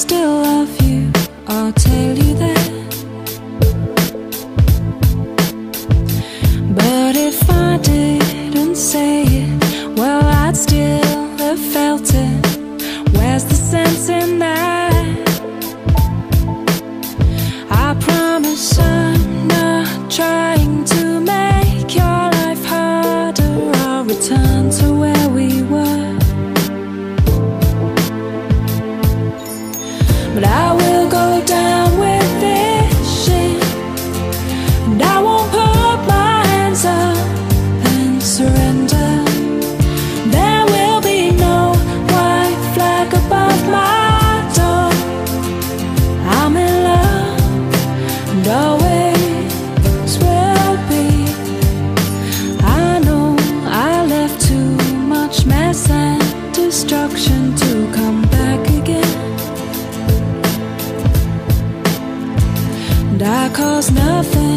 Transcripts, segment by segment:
still was nothing.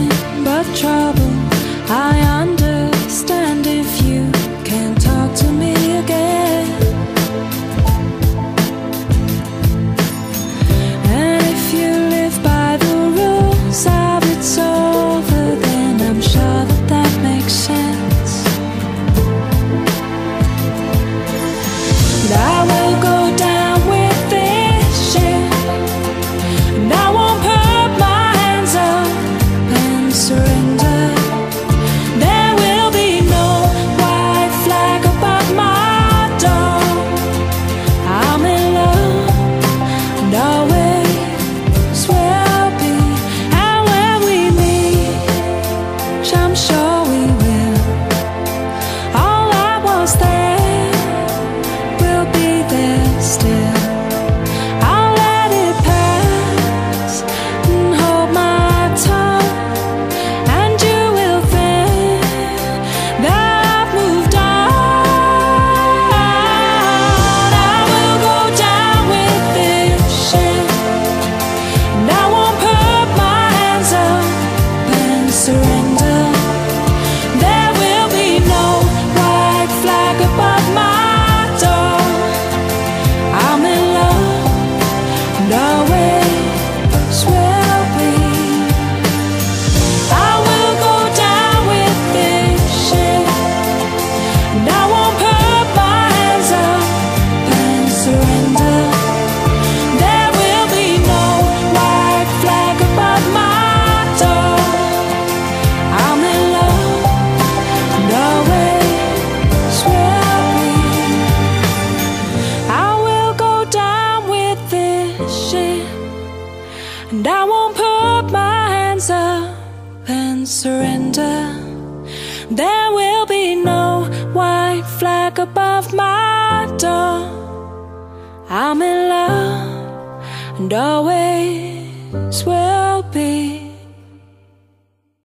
And I won't put my hands up and surrender. There will be no white flag above my door. I'm in love and always will.